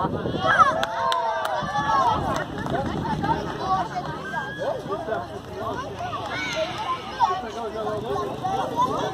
Go, go, go, go.